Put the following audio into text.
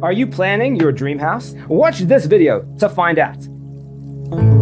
Are you planning your dream house? Watch this video to find out.